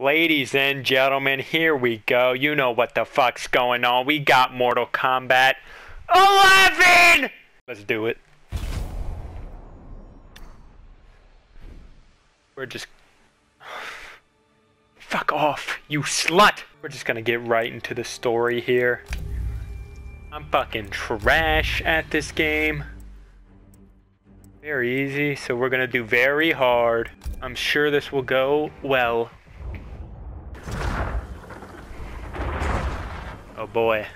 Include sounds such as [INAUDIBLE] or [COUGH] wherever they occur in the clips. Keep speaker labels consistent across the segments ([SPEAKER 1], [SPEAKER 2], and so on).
[SPEAKER 1] Ladies and gentlemen, here we go. You know what the fuck's going on. We got Mortal Kombat 11! Let's do it. We're just. Fuck off, you slut! We're just gonna get right into the story here. I'm fucking trash at this game. Very easy, so we're gonna do very hard. I'm sure this will go well. Oh boy.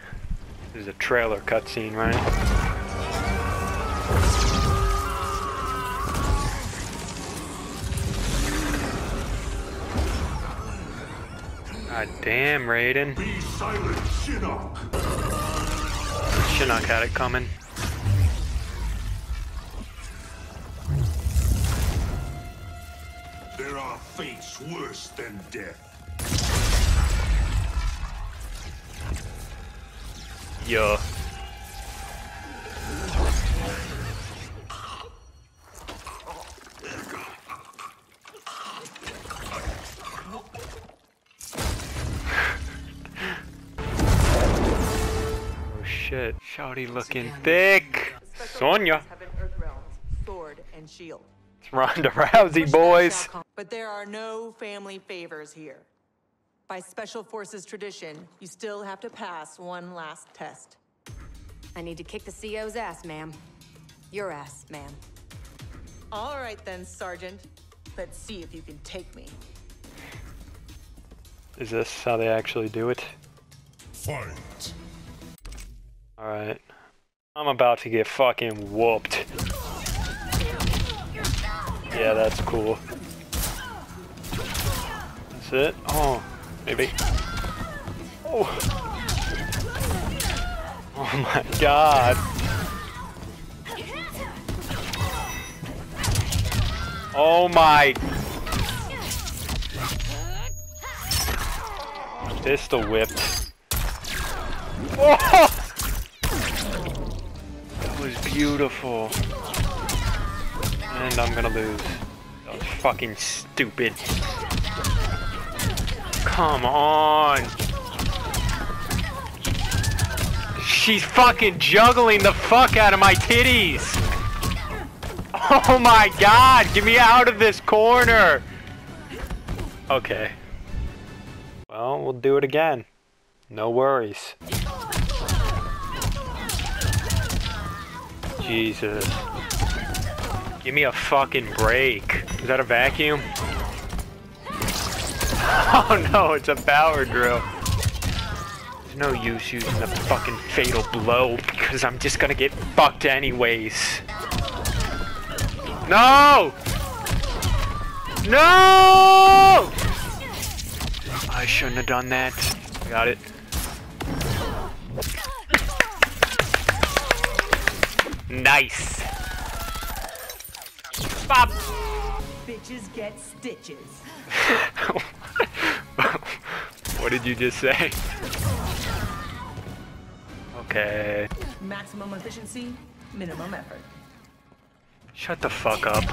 [SPEAKER 1] This is a trailer cutscene, right? God damn, Raiden.
[SPEAKER 2] Be silent, Shinnok!
[SPEAKER 1] Shinnok had it coming.
[SPEAKER 2] There are fates worse than death.
[SPEAKER 1] Yeah. Oh shit. Shawty looking thick. Sonya.
[SPEAKER 3] Have an Earth Realms sword and shield.
[SPEAKER 1] It's Ronda Rousey, boys.
[SPEAKER 3] But there are no family favors here. By Special Forces tradition, you still have to pass one last test.
[SPEAKER 4] I need to kick the CO's ass, ma'am. Your ass, ma'am.
[SPEAKER 3] All right then, Sergeant. Let's see if you can take me.
[SPEAKER 1] Is this how they actually do it?
[SPEAKER 2] Fight!
[SPEAKER 1] Alright. I'm about to get fucking whooped. Yeah, that's cool. That's it? Oh, maybe. Oh. Oh my god. Oh my. Pistol whipped. Oh! That was beautiful. And I'm gonna lose. That was fucking stupid. Come on. She's fucking juggling the fuck out of my titties. Oh my god, get me out of this corner. Okay. Well, we'll do it again. No worries. Jesus. Give me a fucking break. Is that a vacuum? [LAUGHS] Oh no, it's a power drill. There's no use using the fucking fatal blow because I'm just gonna get fucked anyways. No! No! I shouldn't have done that. Got it. Nice. Bob.
[SPEAKER 3] Bitches get stitches. [LAUGHS]
[SPEAKER 1] what did you just say? Okay.
[SPEAKER 3] Maximum efficiency, minimum effort.
[SPEAKER 1] Shut the fuck up.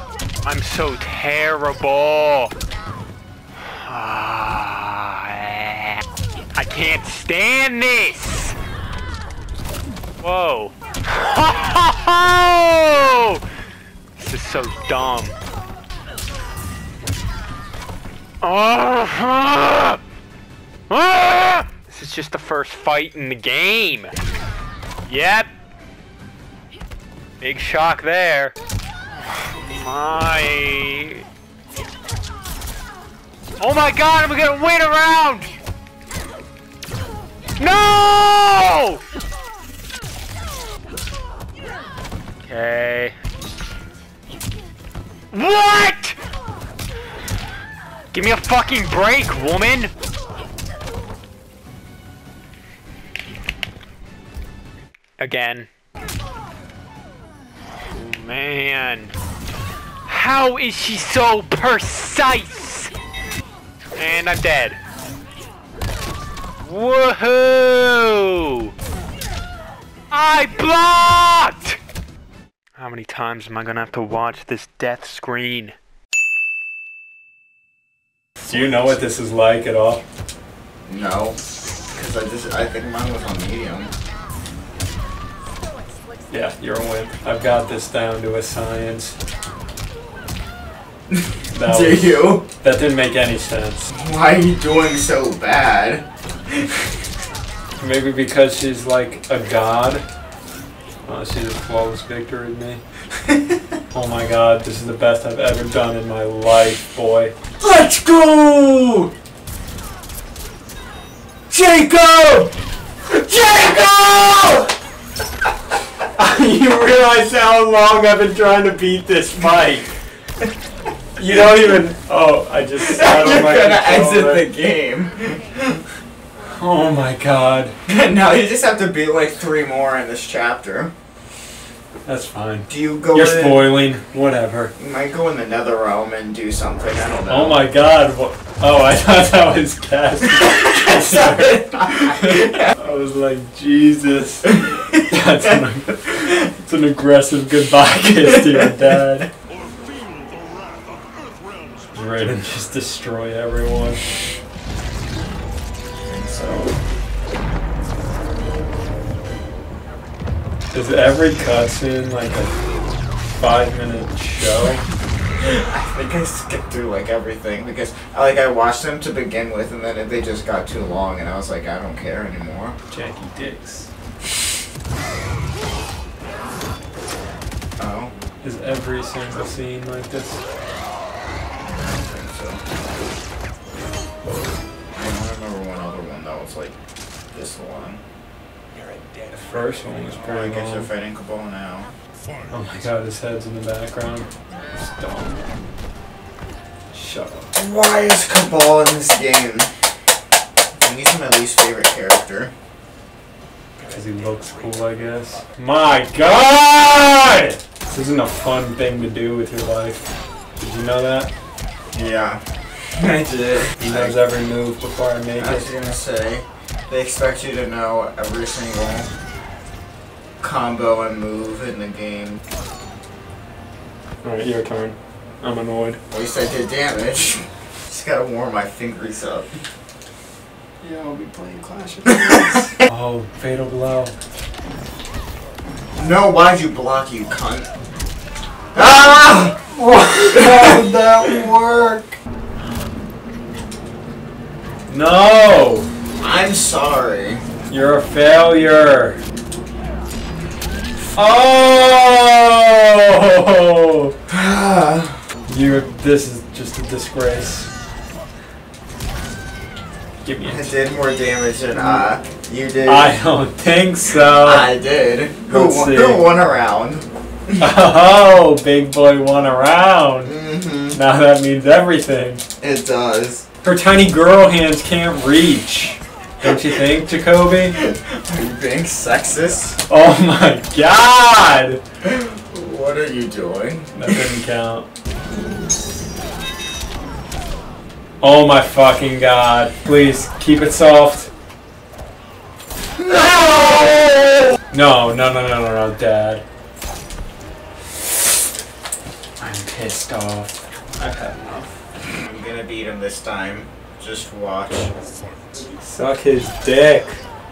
[SPEAKER 1] I'm so terrible. Ah, I can't stand this. Whoa. [LAUGHS] This is so dumb. Ah! Ah! This is just the first fight in the game. Yep. Big shock there. My. Oh my god, I'm gonna win around! No! Okay. What? Give me a fucking break, woman! Again. Oh, man. How is she so precise? And I'm dead. Woohoo! I blocked! How many times am I gonna have to watch this death screen? Do you know what this is like at all?
[SPEAKER 5] No. Because I just, I think mine was on medium.
[SPEAKER 1] Yeah, you're a wimp. I've got this down to a science. [LAUGHS] That,
[SPEAKER 5] Do
[SPEAKER 1] was-
[SPEAKER 5] you?
[SPEAKER 1] that didn't make any sense.
[SPEAKER 5] Why are you doing so bad?
[SPEAKER 1] Maybe because she's like a god. Uh, she's a flawless victor in me. [LAUGHS] Oh my god, this is the best I've ever done in my life, boy.
[SPEAKER 5] Let's go! Jacob! Jacob! [LAUGHS]
[SPEAKER 1] you realize how long I've been trying to beat this fight. You don't even. Oh, I just [LAUGHS] sat
[SPEAKER 5] You're
[SPEAKER 1] on my
[SPEAKER 5] gonna
[SPEAKER 1] controller.
[SPEAKER 5] exit the game.
[SPEAKER 1] Oh my god.
[SPEAKER 5] now you just have to beat like three more in this chapter.
[SPEAKER 1] That's fine.
[SPEAKER 5] Do you go
[SPEAKER 1] You're
[SPEAKER 5] in,
[SPEAKER 1] spoiling. Whatever.
[SPEAKER 5] You might go in the nether realm and do something, I don't know.
[SPEAKER 1] Oh my god. What? Oh, I [LAUGHS] thought that was Cass. [LAUGHS] I was like, Jesus. That's an, that's an aggressive goodbye kiss to your dad.
[SPEAKER 2] Or feel the of Earthrealm's
[SPEAKER 1] He's ready to just destroy everyone. Is every cutscene like a five minute show?
[SPEAKER 5] I think I skipped through like everything because like I watched them to begin with and then they just got too long and I was like I don't care anymore.
[SPEAKER 1] Jackie Dicks.
[SPEAKER 5] Oh,
[SPEAKER 1] Is every single scene like this?
[SPEAKER 5] I don't think so. I don't remember one other one that was like this long.
[SPEAKER 1] The first one was
[SPEAKER 5] Oh, I
[SPEAKER 1] pretty
[SPEAKER 5] guess you're
[SPEAKER 1] long.
[SPEAKER 5] fighting Kabal now.
[SPEAKER 1] Oh my god, his head's in the background. Stop. Shut up.
[SPEAKER 5] Why is Kabal in this game? I think he's my least favorite character.
[SPEAKER 1] Because he looks cool, I guess. My god! This isn't a fun thing to do with your life. Did you know that?
[SPEAKER 5] Yeah, [LAUGHS] I did.
[SPEAKER 1] He knows every move before I make
[SPEAKER 5] I was
[SPEAKER 1] it.
[SPEAKER 5] gonna say, they expect you to know every single combo and move in the game.
[SPEAKER 1] Alright, your turn. I'm annoyed.
[SPEAKER 5] At least I did damage. [LAUGHS] Just gotta warm my fingers up.
[SPEAKER 1] Yeah, I'll be playing Clash of [LAUGHS] Clans. Oh, Fatal Blow.
[SPEAKER 5] No, why'd you block, you cunt? Ah!
[SPEAKER 1] How did that [LAUGHS] work? No!
[SPEAKER 5] I'm sorry.
[SPEAKER 1] You're a failure. Oh! You. This is just a disgrace. Give me
[SPEAKER 5] I
[SPEAKER 1] a.
[SPEAKER 5] did more damage than uh, you did.
[SPEAKER 1] I don't think so.
[SPEAKER 5] I did. Who,
[SPEAKER 1] Let's
[SPEAKER 5] won,
[SPEAKER 1] see.
[SPEAKER 5] who won a round?
[SPEAKER 1] Oh, big boy won a round.
[SPEAKER 5] Mm-hmm.
[SPEAKER 1] Now that means everything.
[SPEAKER 5] It does.
[SPEAKER 1] Her tiny girl hands can't reach. Don't you think, Jacoby?
[SPEAKER 5] Are you being sexist?
[SPEAKER 1] Oh my god!
[SPEAKER 5] What are you doing?
[SPEAKER 1] That didn't count. Oh my fucking god. Please, keep it soft.
[SPEAKER 5] No!
[SPEAKER 1] No, no, no, no, no, no, Dad. I'm pissed off. I've had enough.
[SPEAKER 5] I'm gonna beat him this time. Just watch.
[SPEAKER 1] Suck his dick.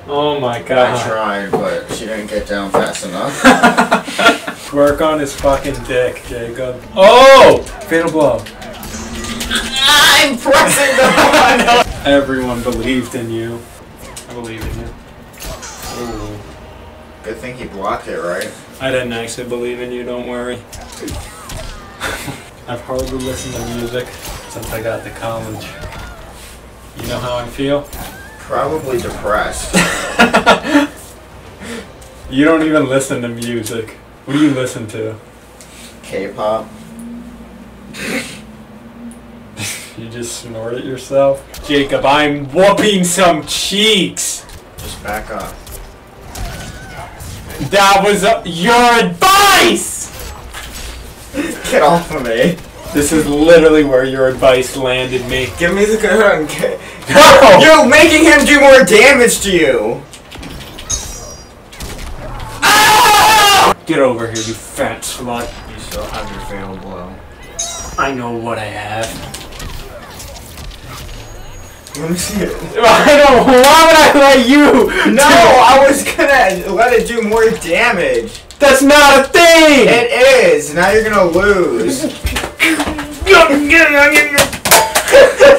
[SPEAKER 1] Oh my god.
[SPEAKER 5] I tried, but she didn't get down fast enough. [LAUGHS]
[SPEAKER 1] Work on his fucking dick, Jacob. Oh! Fatal blow.
[SPEAKER 5] I'm pressing the button! [LAUGHS]
[SPEAKER 1] Everyone believed in you. I believe in you. Ooh.
[SPEAKER 5] Good thing he blocked it, right?
[SPEAKER 1] I didn't actually believe in you, don't worry. [LAUGHS] I've hardly listened to music since I got to college. You know how I feel?
[SPEAKER 5] Probably depressed. [LAUGHS]
[SPEAKER 1] You don't even listen to music. What do you listen to?
[SPEAKER 5] K-pop. [LAUGHS]
[SPEAKER 1] You just snort it yourself? Jacob, I'm whooping some cheeks!
[SPEAKER 5] Just back up.
[SPEAKER 1] That was uh, your advice!
[SPEAKER 5] Get off of me.
[SPEAKER 1] This is literally where your advice landed me.
[SPEAKER 5] Give me the gun.
[SPEAKER 1] No! [LAUGHS]
[SPEAKER 5] You're making him do more damage to you.
[SPEAKER 1] Get over here, you fat slut.
[SPEAKER 5] You still have your fatal blow.
[SPEAKER 1] I know what I have.
[SPEAKER 5] Let me see it. [LAUGHS]
[SPEAKER 1] I don't. Why would I let you?
[SPEAKER 5] No, I was gonna let it do more damage.
[SPEAKER 1] That's not a thing.
[SPEAKER 5] It is. Now you're gonna lose.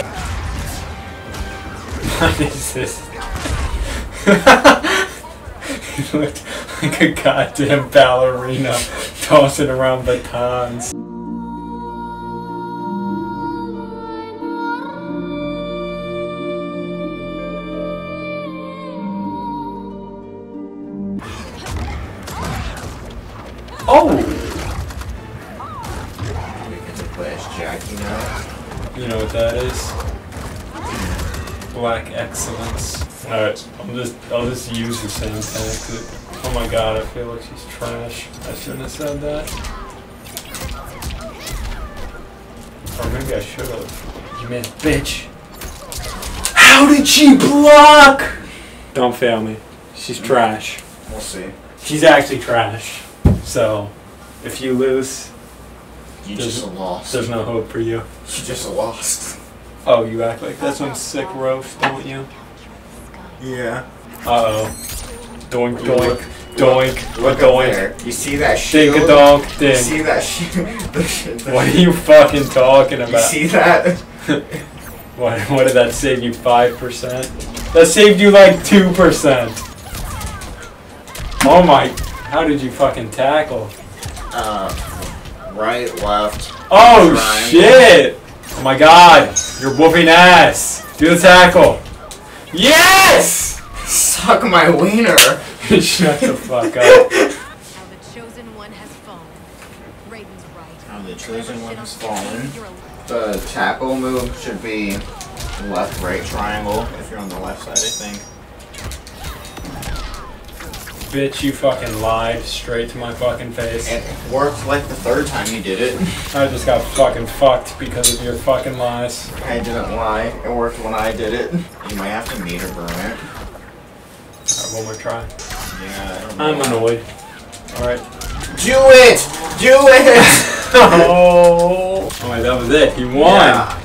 [SPEAKER 5] [LAUGHS]
[SPEAKER 1] What is this? [LAUGHS] you looked like a goddamn ballerina tossing around batons. Alright, I'll just I'll just use the same tactic. Oh my god, I feel like she's trash. I shouldn't have said that. Or maybe I should have. You meant bitch. How did she block? Don't fail me. She's trash.
[SPEAKER 5] We'll see.
[SPEAKER 1] She's actually trash. So, if you lose,
[SPEAKER 5] You
[SPEAKER 1] There's-
[SPEAKER 5] just lost.
[SPEAKER 1] there's no hope for you.
[SPEAKER 5] You just lost.
[SPEAKER 1] Oh, you act like that's some sick roast, don't you?
[SPEAKER 5] Yeah.
[SPEAKER 1] Uh oh. Doink,
[SPEAKER 5] You
[SPEAKER 1] doink,
[SPEAKER 5] look-
[SPEAKER 1] doink,
[SPEAKER 5] Look up
[SPEAKER 1] doink.
[SPEAKER 5] there. You see that shield?
[SPEAKER 1] Dink a donk,
[SPEAKER 5] You see that shield? [LAUGHS] the sh- the-
[SPEAKER 1] What are you fucking talking about?
[SPEAKER 5] You see that? [LAUGHS]
[SPEAKER 1] What, what did that save you? 5%? That saved you like 2%. Oh my. How did you fucking tackle?
[SPEAKER 5] Uh, right, left.
[SPEAKER 1] Oh
[SPEAKER 5] Triangle.
[SPEAKER 1] shit! Oh my god. You're whooping ass. Do the tackle. Yes!
[SPEAKER 5] Suck my wiener. [LAUGHS]
[SPEAKER 1] Shut the fuck up.
[SPEAKER 4] Now the chosen one has fallen. Raiden's right.
[SPEAKER 5] Now the chosen one has fallen. The tackle move should be left, right triangle if you're on the left side, I think.
[SPEAKER 1] Bitch, you fucking lied straight to my fucking face.
[SPEAKER 5] It worked like the third time you did it.
[SPEAKER 1] I just got fucking fucked because of your fucking lies.
[SPEAKER 5] I didn't lie. It worked when I did it. You might have to meter burn it.
[SPEAKER 1] Alright, one more try.
[SPEAKER 5] Yeah. I don't know.
[SPEAKER 1] I'm annoyed. Alright.
[SPEAKER 5] Do it! Do it! [LAUGHS]
[SPEAKER 1] Oh! Alright, that was it. He won!
[SPEAKER 5] Yeah.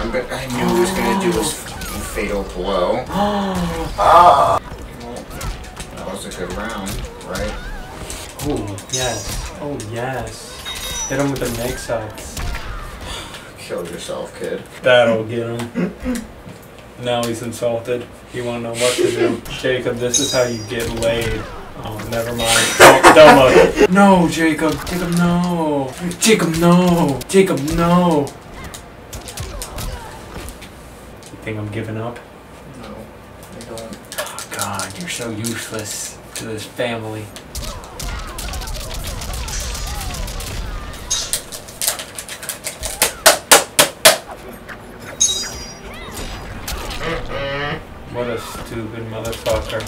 [SPEAKER 5] I knew he was gonna do his fatal blow. [GASPS] ah! Good round, right?
[SPEAKER 1] Oh, yes. Oh, yes. Hit him with the mix ups.
[SPEAKER 5] Kill yourself, kid.
[SPEAKER 1] That'll get him. now he's insulted. He won't know what to do. Jacob, this is how you get laid. Oh, never mind. Don't, don't look. No, Jacob. Jacob, no. Jacob, no. Jacob, no. You think I'm giving up?
[SPEAKER 5] No, I don't.
[SPEAKER 1] Oh, God, you're so useless to this family. What a stupid motherfucker.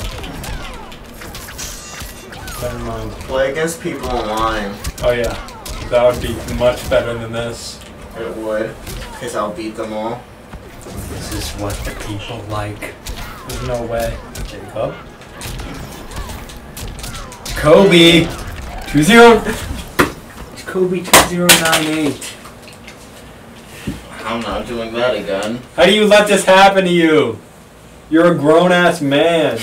[SPEAKER 1] Never mind.
[SPEAKER 5] Play against people online.
[SPEAKER 1] Oh yeah, that would be much better than this.
[SPEAKER 5] It would. Because I'll beat them all.
[SPEAKER 1] This is what the people like. There's no way. Jacob? Kobe! 20... It's Kobe 2098.
[SPEAKER 5] I'm not doing that again.
[SPEAKER 1] How do you let this happen to you? You're a grown ass man.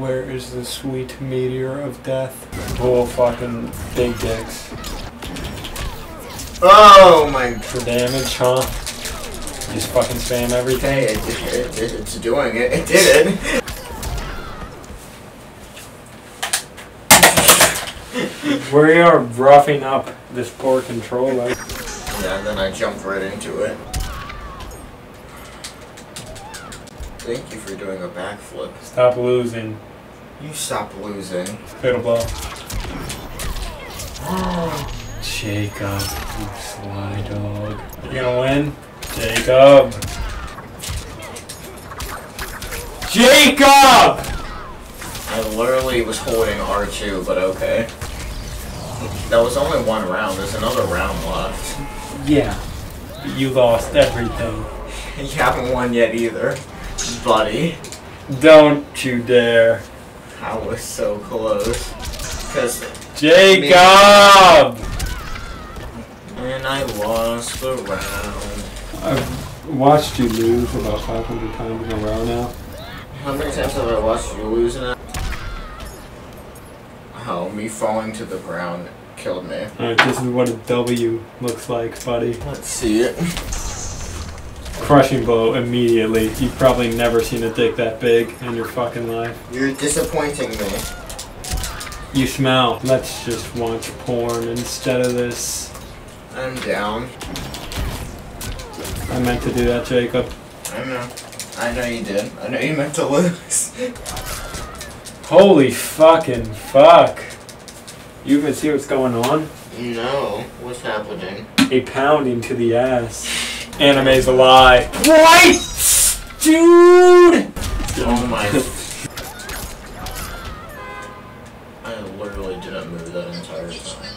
[SPEAKER 1] Where is the sweet meteor of death? Full fucking big dicks.
[SPEAKER 5] Oh my
[SPEAKER 1] For damage, huh? Just fucking spam everything.
[SPEAKER 5] Hey, it, it, it, it's doing it. It did it.
[SPEAKER 1] We are roughing up this poor controller.
[SPEAKER 5] Yeah, and then I jumped right into it. Thank you for doing a backflip.
[SPEAKER 1] Stop losing.
[SPEAKER 5] You stop losing.
[SPEAKER 1] Fatal blow. [GASPS] Jacob, you sly dog. You gonna win? Jacob! Jacob!
[SPEAKER 5] I literally was holding R2, but okay. That was only one round. There's another round left.
[SPEAKER 1] Yeah. You lost everything. [LAUGHS]
[SPEAKER 5] You haven't won yet either, buddy.
[SPEAKER 1] Don't you dare.
[SPEAKER 5] I was so close. Because
[SPEAKER 1] Jacob!
[SPEAKER 5] And I lost the round.
[SPEAKER 1] I've watched you lose about 500 times in a row now.
[SPEAKER 5] How many times have I watched you lose now? Oh, me falling to the ground killed me.
[SPEAKER 1] Alright, this is what a W looks like, buddy.
[SPEAKER 5] Let's see it.
[SPEAKER 1] Crushing blow immediately. You've probably never seen a dick that big in your fucking life.
[SPEAKER 5] You're disappointing me.
[SPEAKER 1] You smell. Let's just watch porn instead of this.
[SPEAKER 5] I'm down.
[SPEAKER 1] I meant to do that, Jacob.
[SPEAKER 5] I know. I know you did. I know you meant to lose. [LAUGHS]
[SPEAKER 1] Holy fucking fuck. You even see what's going on?
[SPEAKER 5] no. What's happening?
[SPEAKER 1] A pounding to the ass. Anime's a lie. What? Dude!
[SPEAKER 5] Oh my. [LAUGHS] I literally didn't move that entire time.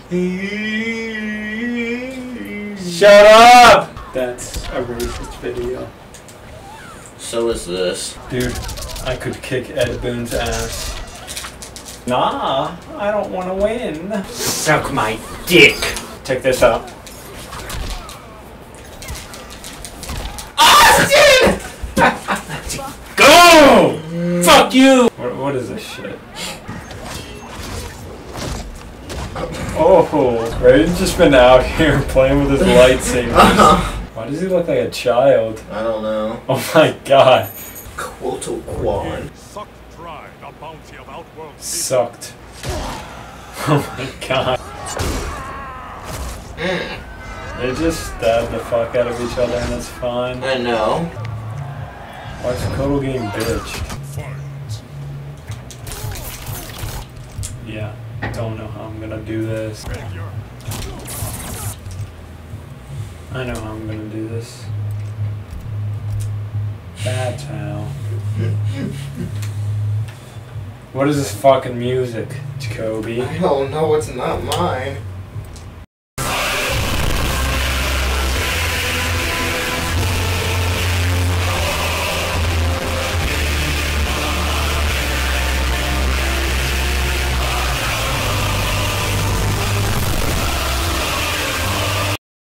[SPEAKER 1] Shut up! That's a racist video.
[SPEAKER 5] So is this.
[SPEAKER 1] Dude, I could kick Ed Boon's ass. Nah, I don't want to win. Suck my dick. Take this out. [LAUGHS] Go! Fuck you! What, what is this shit? Oh, Raiden's just been out here [LAUGHS] playing with his [LAUGHS] lightsaber. Uh-huh. Why does he look like a child?
[SPEAKER 5] I don't know. [LAUGHS]
[SPEAKER 1] Oh my god.
[SPEAKER 5] Kotal Kahn.
[SPEAKER 2] Sucked dry the bounty of outworld.
[SPEAKER 1] Sucked. [LAUGHS] Oh my god. Hmm. They just stab the fuck out of each other and it's fine.
[SPEAKER 5] I know.
[SPEAKER 1] Why is Kotal getting bitched?
[SPEAKER 2] Fight.
[SPEAKER 1] Yeah, don't know how I'm gonna do this. I know how I'm gonna do this. That's how. What is this fucking music, Jacoby?
[SPEAKER 5] I don't know. It's not mine.